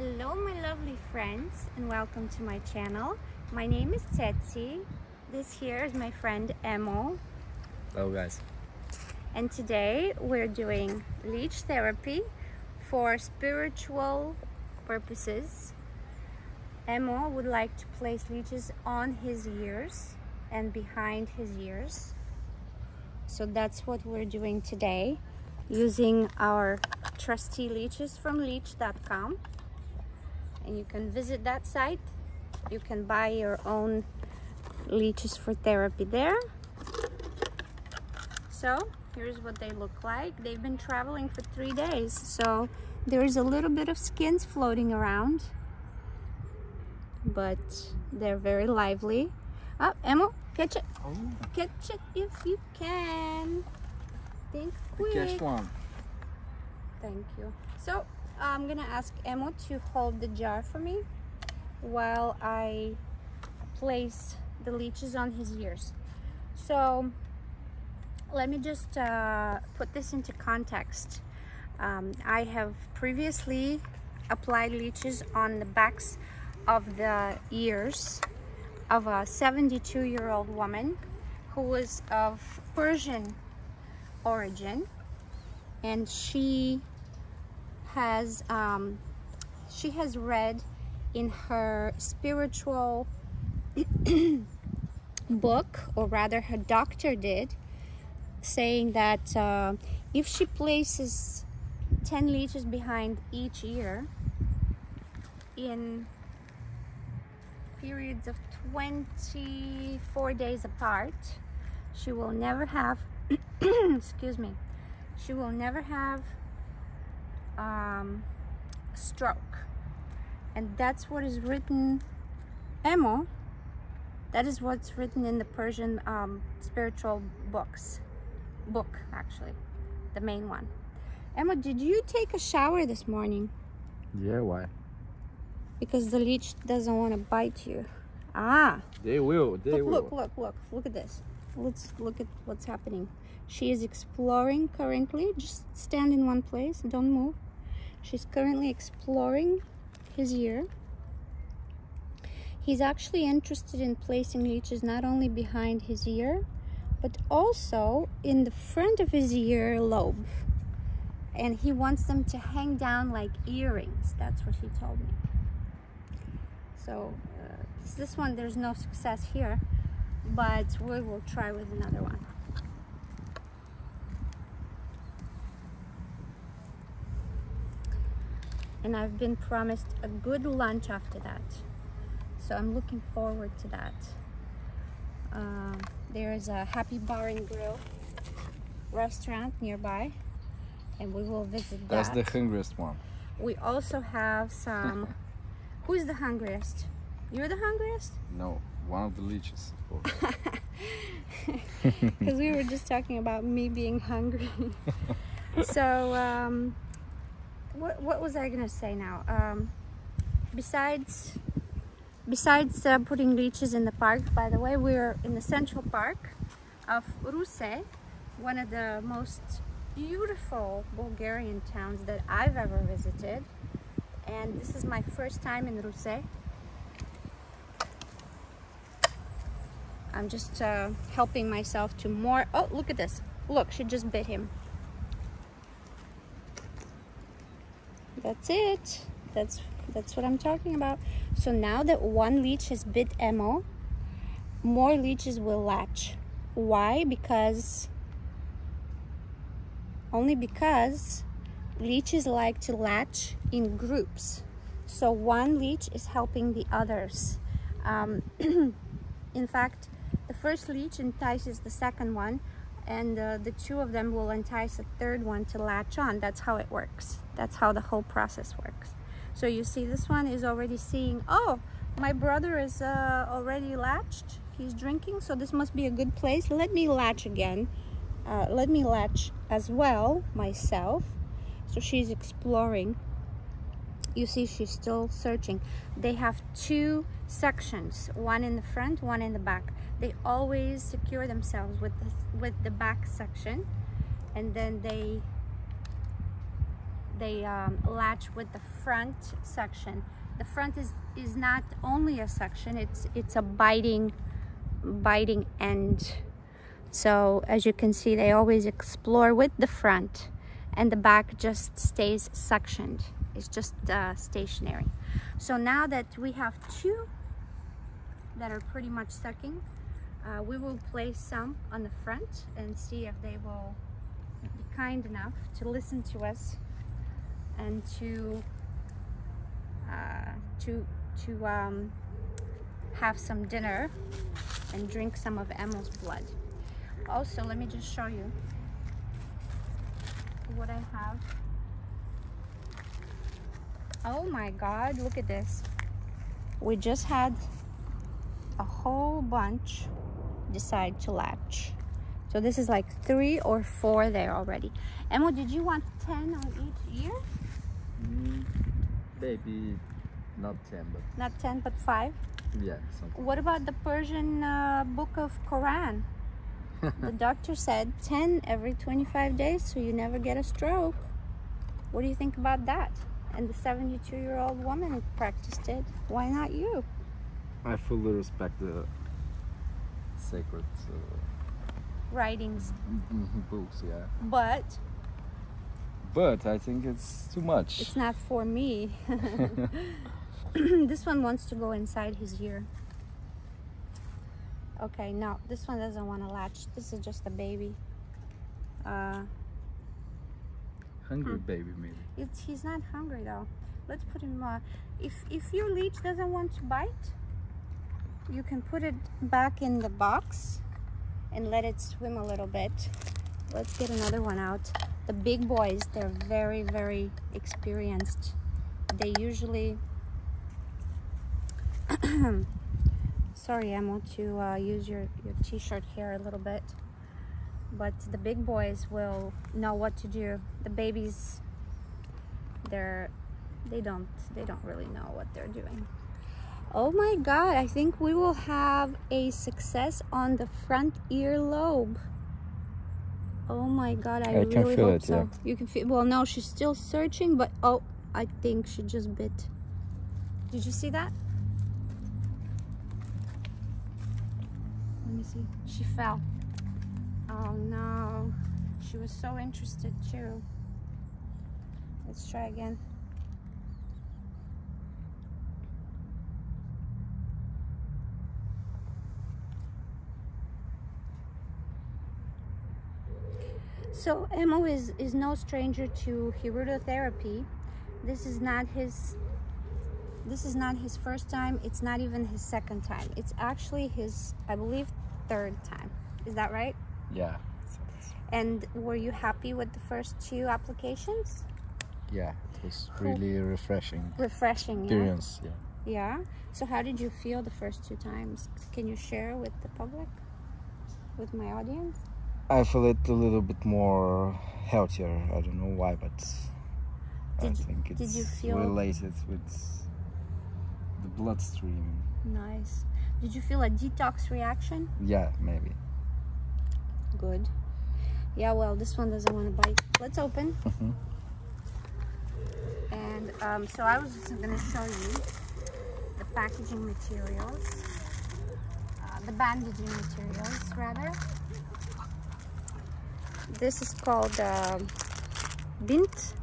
Hello my lovely friends and welcome to my channel. My name is Tsetsi. This here is my friend Emo Hello guys. and today we're doing leech therapy for spiritual purposes. Emo would like to place leeches on his ears and behind his ears. So that's what we're doing today using our trusty leeches from leech.com and you can visit that site. You can buy your own leeches for therapy there. So here's what they look like. They've been traveling for three days. So there's a little bit of skins floating around but they're very lively. Oh Emma catch it. Oh, catch it if you can. Think quick. catch one. Thank you. So I'm gonna ask Emo to hold the jar for me while I place the leeches on his ears. So let me just uh, put this into context. Um, I have previously applied leeches on the backs of the ears of a 72 year old woman who was of Persian origin and she has um, she has read in her spiritual book or rather her doctor did saying that uh, if she places 10 liters behind each ear in periods of 24 days apart she will never have excuse me she will never have um, stroke and that's what is written emo that is what's written in the persian um, spiritual books book actually the main one emma did you take a shower this morning Yeah, why? because the leech doesn't want to bite you ah They will. They look, will. look, look, look, look at this. Let's look at what's happening. She is exploring currently. Just stand in one place, don't move. She's currently exploring his ear. He's actually interested in placing leeches not only behind his ear, but also in the front of his ear lobe. And he wants them to hang down like earrings. That's what he told me. So uh, this one, there's no success here, but we will try with another one. And I've been promised a good lunch after that. So I'm looking forward to that. Um, there is a Happy Bar and Grill restaurant nearby, and we will visit that. That's that. the hungriest one. We also have some. Who's the hungriest? You're the hungriest? No, one of the leeches. of course. Because we were just talking about me being hungry. so, um, what what was I gonna say now? Um, besides besides uh, putting leeches in the park, by the way, we're in the central park of Ruse, one of the most beautiful Bulgarian towns that I've ever visited. And this is my first time in Ruse. I'm just uh, helping myself to more. Oh, look at this. Look, she just bit him. That's it. That's that's what I'm talking about. So now that one leech has bit Emo, more leeches will latch. Why? Because only because leeches like to latch in groups. So one leech is helping the others. Um, in fact, the first leech entices the second one, and uh, the two of them will entice a third one to latch on. That's how it works. That's how the whole process works. So you see, this one is already seeing, oh, my brother is uh, already latched. He's drinking, so this must be a good place. Let me latch again. Uh, let me latch as well myself. So she's exploring. You see, she's still searching. They have two sections, one in the front, one in the back. They always secure themselves with this, with the back section, and then they they um, latch with the front section. The front is is not only a section; it's it's a biting biting end. So as you can see, they always explore with the front, and the back just stays sectioned. It's just uh, stationary. So now that we have two that are pretty much sucking, uh, we will place some on the front and see if they will be kind enough to listen to us and to uh, to to um, have some dinner and drink some of Emil's blood. Also, let me just show you what I have. Oh my God, look at this. We just had a whole bunch decide to latch. So this is like three or four there already. Emma, did you want 10 on each ear? Mm, maybe not 10, but Not 10, but five? yeah, something. What about the Persian uh, book of Quran? the doctor said 10 every 25 days so you never get a stroke. What do you think about that? And the 72 year old woman practiced it. Why not you? I fully respect the sacred uh, Writings. books, yeah. But But I think it's too much. it's not for me. this one wants to go inside his ear. Okay, no, this one doesn't want to latch. This is just a baby. Uh, Hungry Hmm. baby, maybe. It's, he's not hungry though. Let's put him. Uh, if if your leech doesn't want to bite, you can put it back in the box and let it swim a little bit. Let's get another one out. The big boys, they're very very experienced. They usually. Sorry, Emma, to uh, use your your t-shirt here a little bit but the big boys will know what to do. The babies they're they don't they don't really know what they're doing. Oh my god i think we will have a success on the front ear lobe oh my god i, I can really feel hope it, so. yeah. you can feel well no she's still searching but oh i think she just bit. Did you see that? Let me see. She fell Oh no, she was so interested too. Let's try again. So Emo is, is no stranger to hirudotherapy. This is not his this is not his first time. It's not even his second time. It's actually his, I believe, third time. Is that right? Yeah. And were you happy with the first two applications? Yeah, it was Cool. really refreshing Refreshing, yeah. experience. Yeah. Yeah. So how did you feel the first two times? Can you share with the public? With my audience? I feel it a little bit more healthier. I don't know why, but I Did you- think it's did you feel- related with the bloodstream. Nice. Did you feel a detox reaction? Yeah, maybe. Good. Yeah, well, this one doesn't want to bite. Let's open. Mhm. And um, so I was just going to show you the packaging materials, uh, the bandaging materials, rather. This is called uh, bint.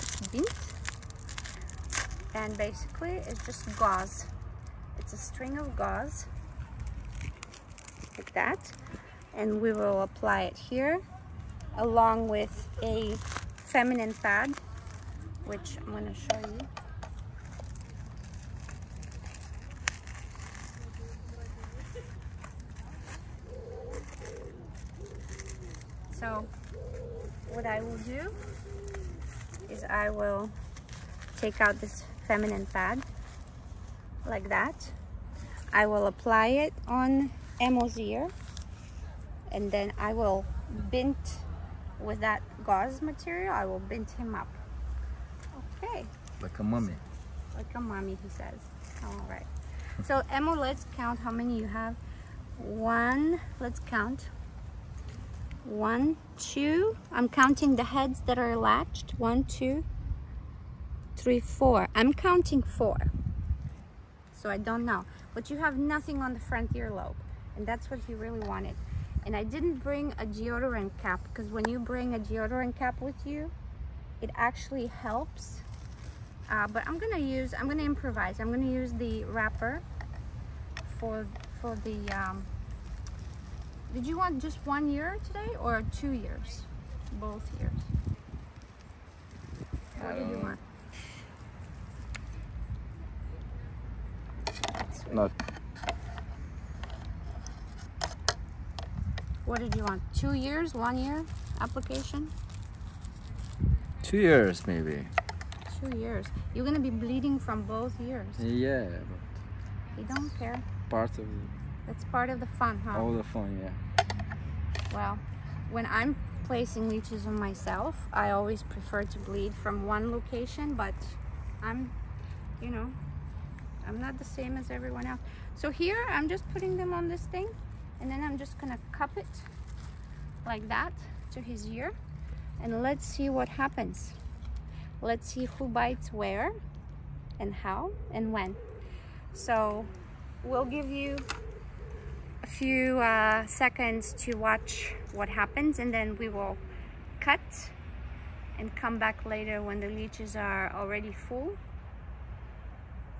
It's bint. And basically, it's just gauze. It's a string of gauze, like that. And we will apply it here, along with a feminine pad, which I'm going to show you. So what I will do is I will take out this feminine pad like that. I will apply it on Emo's ear and then I will bint with that gauze material. I will bint him up. Okay, Like a mummy. like a mommy, he says. All right. So Emma, let's count how many you have. One, let's count. one, two. I'm counting the heads that are latched. One, two, three, four. I'm counting four. So I don't know. But you have nothing on the front earlobe. And that's what he really wanted. And I didn't bring a deodorant cap because when you bring a deodorant cap with you, it actually helps. Uh, but I'm gonna use, I'm gonna improvise. I'm gonna use the wrapper for for the um, did you want just one year today or two years? Both years. What did you Um, want? Not What did you want? Two years, one year application? two years maybe. Two years. You're gonna be bleeding from both ears. Yeah, but... You don't care. part of That's part of the fun, huh? all the fun. Yeah. Well, when I'm placing leeches on myself, I always prefer to bleed from one location, but I'm, you know, I'm not the same as everyone else. So here, I'm just putting them on this thing, and then I'm just gonna cup it like that to his ear, and let's see what happens. Let's see who bites where, and how, and when. So we'll give you a few uh, seconds to watch what happens and then we will cut and come back later when the leeches are already full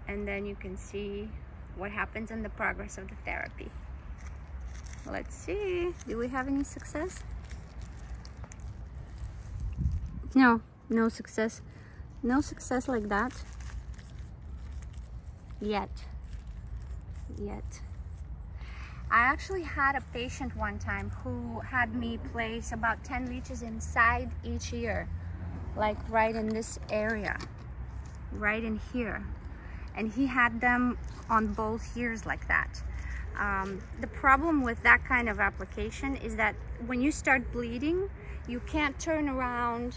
and then you can see what happens in the progress of the therapy. Let's see, do we have any success? No, no success. No success like that. Yet. Yet. I actually had a patient one time who had me place about 10 leeches inside each ear, like right in this area, right in here. And he had them on both ears like that. Um, the problem with that kind of application is that when you start bleeding, you can't turn around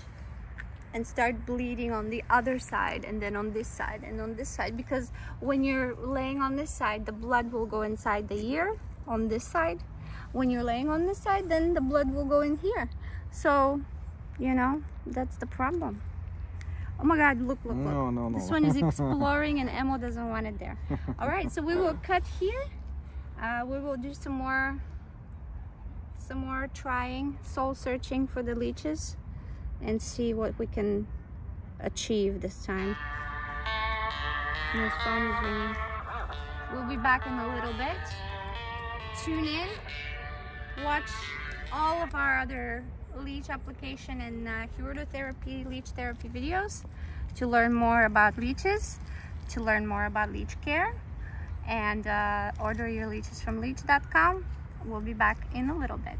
and start bleeding on the other side and then on this side and on this side because when you're laying on this side the blood will go inside the ear on this side. When you're laying on this side then the blood will go in here. So you know that's the problem. Oh my god look look look. No, no, no. this one is exploring and Emo doesn't want it there. All right so we will cut here uh, we will do some more some more trying soul searching for the leeches and see what we can achieve this time. Phone is ringing. We'll be back in a little bit. Tune in, watch all of our other leech application and uh, therapy, leech therapy videos to learn more about leeches, to learn more about leech care, and uh, order your leeches from leech.com. We'll be back in a little bit.